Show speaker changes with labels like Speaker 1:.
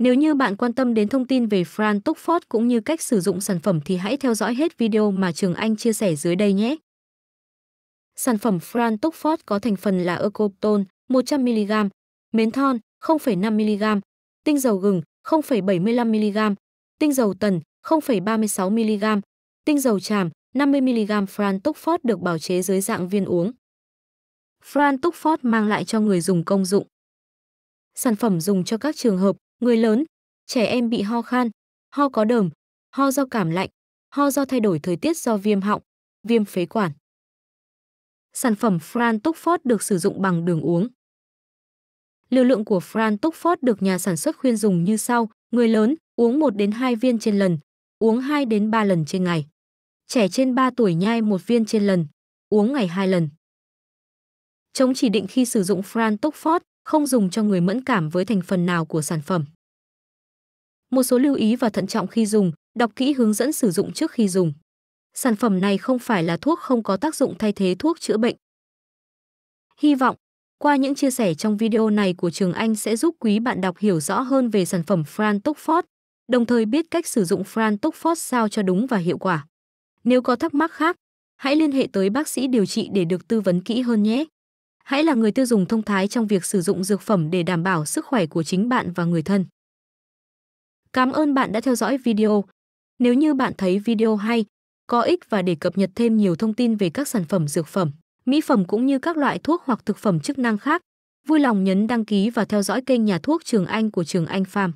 Speaker 1: Nếu như bạn quan tâm đến thông tin về Fran Túc cũng như cách sử dụng sản phẩm thì hãy theo dõi hết video mà Trường Anh chia sẻ dưới đây nhé. Sản phẩm Fran Túc có thành phần là Eucopton 100mg, mến thon 0,5mg, tinh dầu gừng 0,75mg, tinh dầu tần 0,36mg, tinh dầu tràm 50mg Fran Túc được bào chế dưới dạng viên uống. Fran Túc mang lại cho người dùng công dụng. Sản phẩm dùng cho các trường hợp người lớn, trẻ em bị ho khan, ho có đờm, ho do cảm lạnh, ho do thay đổi thời tiết do viêm họng, viêm phế quản. Sản phẩm Fran Tuckford được sử dụng bằng đường uống. Liều lượng của Fran Tuckford được nhà sản xuất khuyên dùng như sau: người lớn uống 1 đến 2 viên trên lần, uống 2 đến 3 lần trên ngày. Trẻ trên 3 tuổi nhai một viên trên lần, uống ngày 2 lần. Chống chỉ định khi sử dụng Fran Tuckford, không dùng cho người mẫn cảm với thành phần nào của sản phẩm. Một số lưu ý và thận trọng khi dùng, đọc kỹ hướng dẫn sử dụng trước khi dùng. Sản phẩm này không phải là thuốc không có tác dụng thay thế thuốc chữa bệnh. Hy vọng, qua những chia sẻ trong video này của Trường Anh sẽ giúp quý bạn đọc hiểu rõ hơn về sản phẩm Fran Túc đồng thời biết cách sử dụng Fran Túc sao cho đúng và hiệu quả. Nếu có thắc mắc khác, hãy liên hệ tới bác sĩ điều trị để được tư vấn kỹ hơn nhé. Hãy là người tiêu dùng thông thái trong việc sử dụng dược phẩm để đảm bảo sức khỏe của chính bạn và người thân. Cảm ơn bạn đã theo dõi video. Nếu như bạn thấy video hay, có ích và để cập nhật thêm nhiều thông tin về các sản phẩm dược phẩm, mỹ phẩm cũng như các loại thuốc hoặc thực phẩm chức năng khác, vui lòng nhấn đăng ký và theo dõi kênh nhà thuốc Trường Anh của Trường Anh Farm.